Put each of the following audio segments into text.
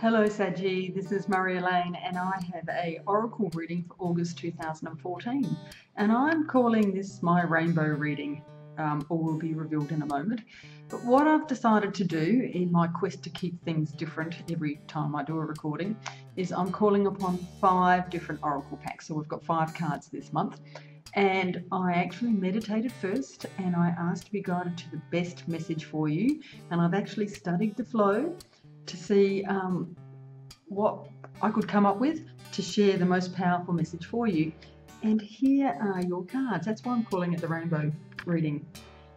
Hello Saji, this is Marjolyn and I have a Oracle reading for August 2014 and I'm calling this my rainbow reading, um, all will be revealed in a moment. But what I've decided to do in my quest to keep things different every time I do a recording is I'm calling upon five different Oracle packs. So we've got five cards this month. And I actually meditated first and I asked to be guided to the best message for you. And I've actually studied the flow to see um, what I could come up with to share the most powerful message for you. And here are your cards. That's why I'm calling it the rainbow reading.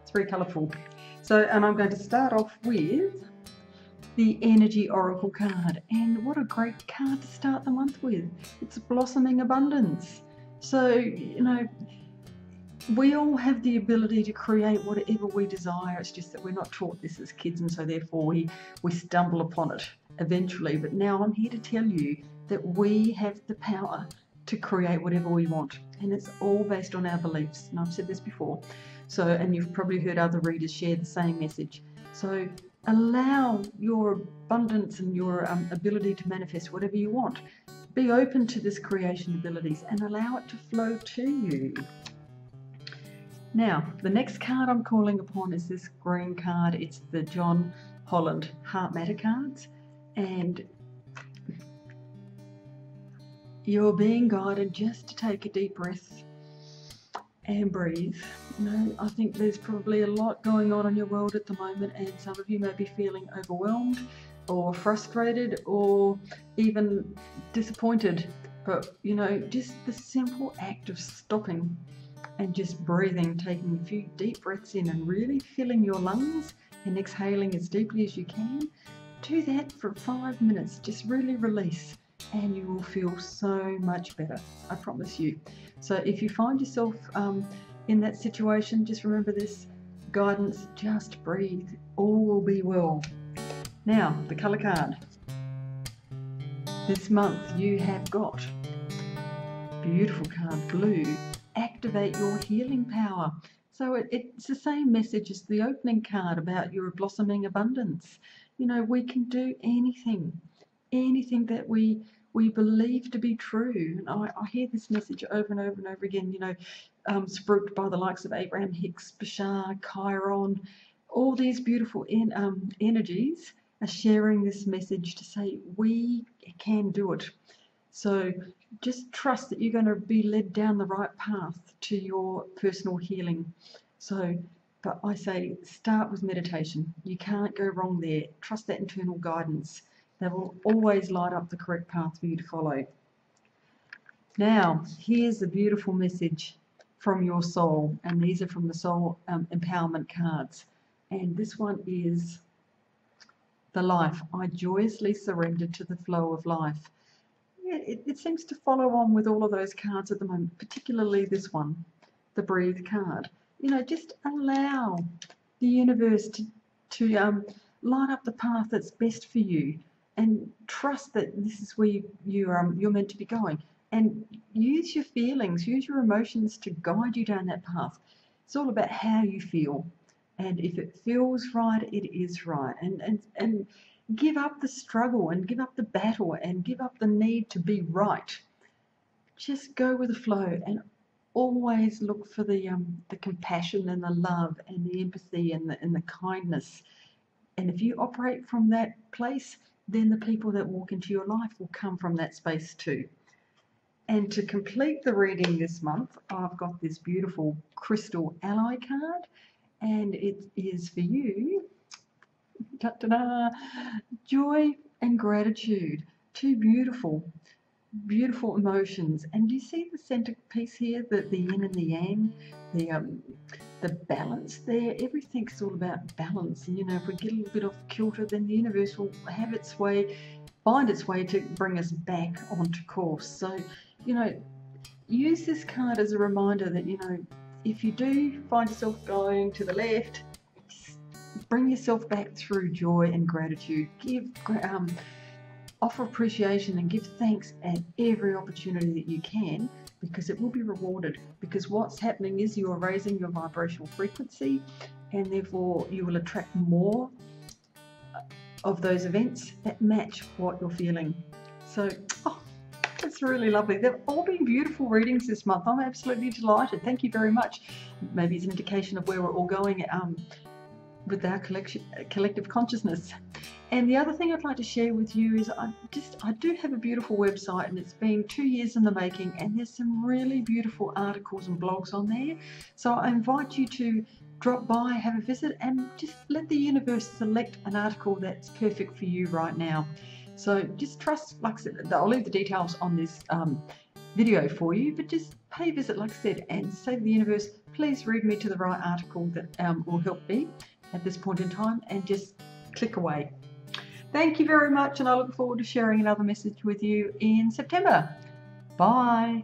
It's very colourful. So, and I'm going to start off with the Energy Oracle card. And what a great card to start the month with. It's Blossoming Abundance. So, you know, we all have the ability to create whatever we desire. It's just that we're not taught this as kids, and so therefore we, we stumble upon it eventually. But now I'm here to tell you that we have the power to create whatever we want, and it's all based on our beliefs. And I've said this before. So, and you've probably heard other readers share the same message. So, allow your abundance and your um, ability to manifest whatever you want. Be open to this creation abilities and allow it to flow to you. Now, the next card I'm calling upon is this green card. It's the John Holland Heart Matter cards. And you're being guided just to take a deep breath and breathe. You know, I think there's probably a lot going on in your world at the moment, and some of you may be feeling overwhelmed or frustrated or even disappointed. But you know, just the simple act of stopping and just breathing, taking a few deep breaths in and really filling your lungs and exhaling as deeply as you can. Do that for five minutes, just really release, and you will feel so much better. I promise you. So, if you find yourself um, in that situation, just remember this guidance just breathe, all will be well. Now, the colour card. This month you have got beautiful card blue activate your healing power. So it, it's the same message as the opening card about your blossoming abundance. You know, we can do anything, anything that we we believe to be true. And I, I hear this message over and over and over again, you know, um, spruiked by the likes of Abraham Hicks, Bashar, Kryon, all these beautiful um, energies are sharing this message to say we can do it. So just trust that you're going to be led down the right path to your personal healing. So, but I say start with meditation. You can't go wrong there. Trust that internal guidance. They will always light up the correct path for you to follow. Now, here's a beautiful message from your soul, and these are from the Soul um, Empowerment cards. And this one is the life. I joyously surrendered to the flow of life it, it seems to follow on with all of those cards at the moment, particularly this one, the breathe card. You know, just allow the universe to, to um, line up the path that's best for you and trust that this is where you, you, um, you're meant to be going. And use your feelings, use your emotions to guide you down that path. It's all about how you feel. And if it feels right, it is right. And, and, and give up the struggle and give up the battle and give up the need to be right. Just go with the flow and always look for the um, the compassion and the love and the empathy and the and the kindness. And if you operate from that place, then the people that walk into your life will come from that space too. And to complete the reading this month, I've got this beautiful crystal ally card, and it is for you. Joy and gratitude. Two beautiful, beautiful emotions. And do you see the centerpiece here, the, the yin and the yang, the um, the balance there? Everything's all about balance. And you know, if we get a little bit off kilter, then the universe will have its way, find its way to bring us back onto course. So, you know, use this card as a reminder that, you know, if you do find yourself going to the left, bring yourself back through joy and gratitude. Give, um, offer appreciation and give thanks at every opportunity that you can because it will be rewarded. Because what's happening is you are raising your vibrational frequency and therefore you will attract more of those events that match what you're feeling. So, oh, it's really lovely. They've all been beautiful readings this month. I'm absolutely delighted. Thank you very much. Maybe it's an indication of where we're all going um, with our collective consciousness. And the other thing I'd like to share with you is I just I do have a beautiful website and it's been two years in the making and there's some really beautiful articles and blogs on there. So I invite you to drop by, have a visit and just let the universe select an article that's perfect for you right now. So just trust, like I said, I'll leave the details on this um, video for you, but just pay a visit, like I said, and say to the universe, please read me to the right article that um, will help me at this point in time and just click away. Thank you very much, and I look forward to sharing another message with you in September. Bye.